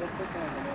Вот такая.